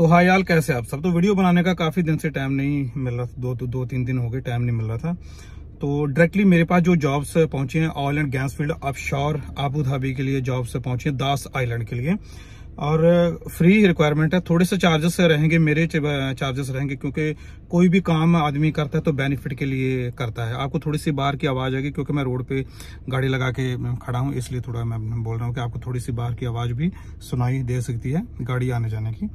तो हाँ यार कैसे आप सब? तो वीडियो बनाने का काफ़ी दिन से टाइम नहीं मिल रहा दो दो, दो तीन दिन हो गए टाइम नहीं मिल रहा था। तो डायरेक्टली मेरे पास जो जॉब्स पहुँची हैं oil and gas field offshore Abu Dhabi के लिए जॉब्स पहुँची हैं दास आइलैंड के लिए। और फ्री रिक्वायरमेंट है। थोड़े से चार्जेस रहेंगे मेरे चार्जेस रहेंगे क्योंकि कोई भी काम आदमी करता है तो बेनिफिट के लिए करता है। आपको थोड़ी सी बाहर की आवाज़ आएगी क्योंकि मैं रोड पे गाड़ी लगा के खड़ा हूँ इसलिए थोड़ा मैं बोल रहा हूँ कि आपको थोड़ी सी बाहर की आवाज़ भी सुनाई दे सकती है गाड़ी आने जाने की।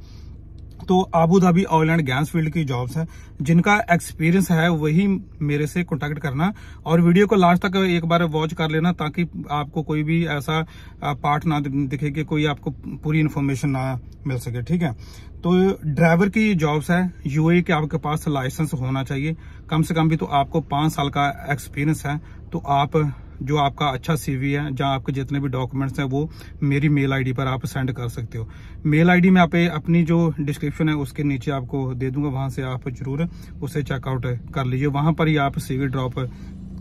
तो Abu Dhabi oil and gas field की जॉब्स है। जिनका एक्सपीरियंस है, वही मेरे से कॉन्टेक्ट करना और वीडियो को लास्ट तक एक बार वॉच कर लेना ताकि आपको कोई भी ऐसा पार्ट ना दिखे कि कोई आपको पूरी इन्फॉर्मेशन ना मिल सके, ठीक है? तो ड्राइवर की जॉब्स है। यूए के आपके पास लाइसेंस होना चाहिए। कम से कम भी तो आपको पाँच साल का एक्सपीरियंस है। तो आप जो आपका अच्छा सीवी है, जहाँ आपके जितने भी डॉक्यूमेंट्स हैं, वो मेरी मेल आईडी पर आप सेंड कर सकते हो। मेल आईडी में आप अपनी जो डिस्क्रिप्शन है, उसके नीचे आपको दे दूँगा, वहाँ से आप ज़रूर उसे चेकआउट कर लीजिए। वहाँ पर ही आप सीवी ड्रॉप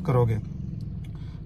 करोगे।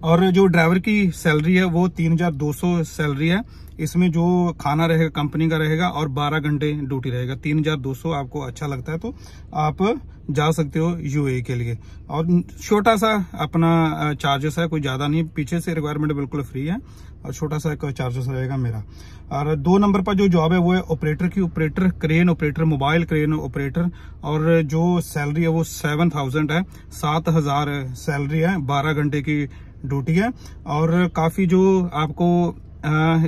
और जो ड्राइवर की सैलरी है, वो तीन हज़ार दो सौ सैलरी है। इसमें जो खाना रहेगा, कंपनी का रहेगा और 12 घंटे ड्यूटी रहेगा। 3200 आपको अच्छा लगता है तो आप जा सकते हो यूए के लिए। और छोटा सा अपना चार्जेस है, कोई ज़्यादा नहीं पीछे से रिक्वायरमेंट बिल्कुल फ्री है और छोटा सा एक चार्जेस रहेगा मेरा। और दो नंबर पर जो जॉब है, वो है ऑपरेटर की। Operator crane operator mobile crane operator और जो सैलरी है, वो सेवन थाउज़ेंड है। सात हज़ार सैलरी है बारह घंटे की ड्यूटी है और काफ़ी जो आपको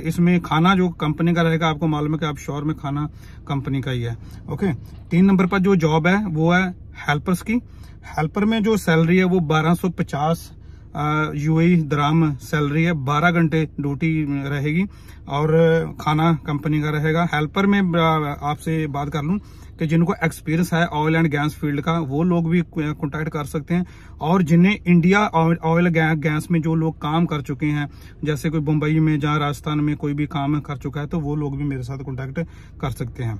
इसमें खाना जो कंपनी का रहेगा, आपको मालूम है कि आप शोर में खाना कंपनी का ही है। ओके, तीन नंबर पर जो जॉब है, वो है हेल्पर्स की। हेल्पर में जो सैलरी है, वो 1250 यूएई दराम सैलरी है। 12 घंटे ड्यूटी रहेगी और खाना कंपनी का रहेगा। हेल्पर में आपसे बात कर लूँ कि जिनको एक्सपीरियंस है ऑयल एंड गैस फ़ील्ड का, वो लोग भी कॉन्टैक्ट कर सकते हैं। और जिन्हें इंडिया ऑयल गैस में जो लोग काम कर चुके हैं, जैसे कोई मुंबई में, जहाँ राजस्थान में कोई भी काम कर चुका है तो वो लोग भी मेरे साथ कॉन्टैक्ट कर सकते हैं।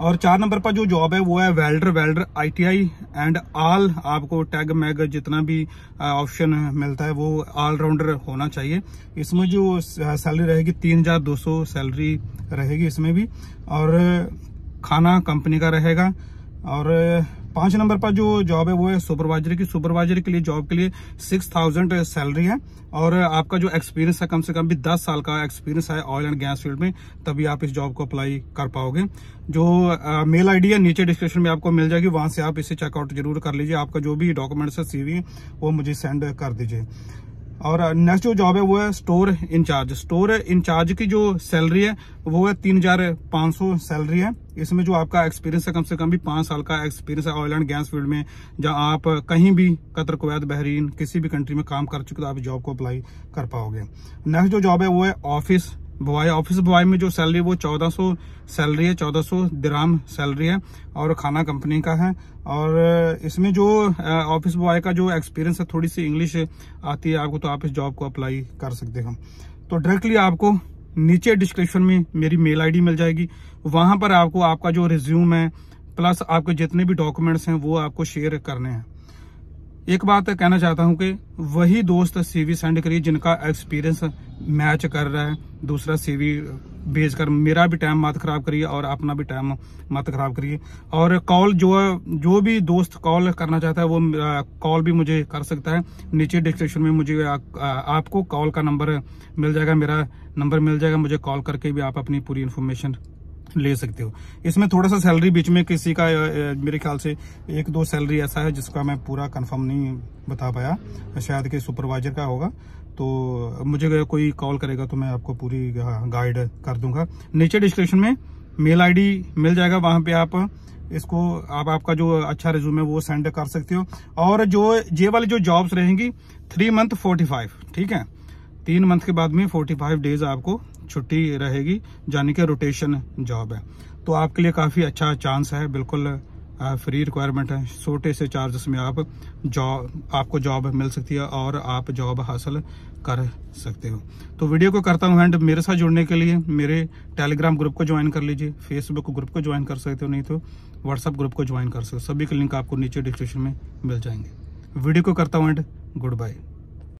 और चार नंबर पर जो जॉब है, वो है welder welder ITI and all आपको टैग मैग जितना भी ऑप्शन मिलता है, वो ऑलराउंडर होना चाहिए। इसमें जो सैलरी रहेगी, तीन हज़ार दो सौ सैलरी रहेगी इसमें भी। और खाना कंपनी का रहेगा। और पाँच नंबर पर जो जॉब है वो है सुपरवाइजर की। सुपरवाइजर के लिए जॉब के लिए सिक्स थाउज़ेंड सैलरी है और आपका जो एक्सपीरियंस है कम से कम भी दस साल का एक्सपीरियंस है ऑयल एंड गैस फ़ील्ड में तभी आप इस जॉब को अप्लाई कर पाओगे। जो आ, मेल आईडी है नीचे डिस्क्रिप्शन में आपको मिल जाएगी वहाँ से आप इसे चेकआउट ज़रूर कर लीजिए। आपका जो भी डॉक्यूमेंट्स है सीवी वो मुझे सेंड कर दीजिए। और नेक्स्ट जो जॉब है, वो है स्टोर इंचार्ज स्टोर इंचार्ज की जो सैलरी है, वो है तीन हज़ार पाँच सौ सैलरी है। इसमें जो आपका एक्सपीरियंस है, कम से कम भी पाँच साल का एक्सपीरियंस है ऑयल एंड गैस फ़ील्ड में, जहाँ आप कहीं भी कतर कुवैत, बहरीन, किसी भी कंट्री में काम कर चुके तो आप जॉब को अप्लाई कर पाओगे। नेक्स्ट जो जॉब है, वो है ऑफ़िस बॉय ऑफ़िस बॉय में जो सैलरी वो 1400 सैलरी है 1400 दिराम सैलरी है और खाना कंपनी का है। और इसमें जो ऑफ़िस बॉय का जो एक्सपीरियंस है थोड़ी सी इंग्लिश आती है, आपको तो आप इस जॉब को अप्लाई कर सकते हो। तो डायरेक्टली आपको नीचे डिस्क्रिप्शन में मेरी मेल आईडी मिल जाएगी। वहाँ पर आपको आपका जो रिज्यूम है प्लस आपके जितने भी डॉक्यूमेंट्स हैं, वो आपको शेयर करने हैं। एक बात कहना चाहता हूँ कि वही दोस्त सीवी सेंड करिए जिनका एक्सपीरियंस मैच कर रहा है दूसरा सीवी भेज कर मेरा भी टाइम मत खराब करिए और अपना भी टाइम मत खराब करिए। और कॉल जो जो भी दोस्त कॉल करना चाहता है वो कॉल भी मुझे कर सकता है। नीचे डिस्क्रिप्शन में मुझे आ, आ, आपको कॉल का नंबर मिल जाएगा मेरा नंबर मिल जाएगा मुझे कॉल करके भी आप अपनी पूरी इन्फॉर्मेशन ले सकते हो। इसमें थोड़ा सा सैलरी बीच में किसी का मेरे ख्याल से एक दो सैलरी ऐसा है जिसका मैं पूरा कंफर्म नहीं बता पाया। शायद के सुपरवाइजर का होगा। तो मुझे कोई कॉल करेगा तो मैं आपको पूरी गाइड कर दूँगा। नीचे डिस्क्रिप्शन में मेल आईडी मिल जाएगा, वहाँ पे आप इसको, आप, आपका जो अच्छा रिज्यूम है वो सेंड कर सकते हो। और जो, ये वाली जो जॉब्स रहेंगी थ्री मंथ फोर्टी फाइव ठीक है? तीन मंथ के बाद में फोर्टी फाइव डेज़ आपको छुट्टी रहेगी जाने के रोटेशन जॉब है। तो आपके लिए काफ़ी अच्छा चांस है, बिल्कुल फ्री रिक्वायरमेंट है। छोटे से चार्जेस में आप जॉब आपको जॉब मिल सकती है और आप जॉब हासिल कर सकते हो। तो वीडियो को करता हूँ एंड मेरे साथ जुड़ने के लिए मेरे टेलीग्राम ग्रुप को ज्वाइन कर लीजिए फेसबुक ग्रुप को ज्वाइन कर सकते हो, नहीं तो व्हाट्सअप ग्रुप को ज्वाइन कर सकते हो। सभी के लिंक आपको नीचे डिस्क्रिप्शन में मिल जाएँगे। वीडियो को करता हूँ एंड गुड बाय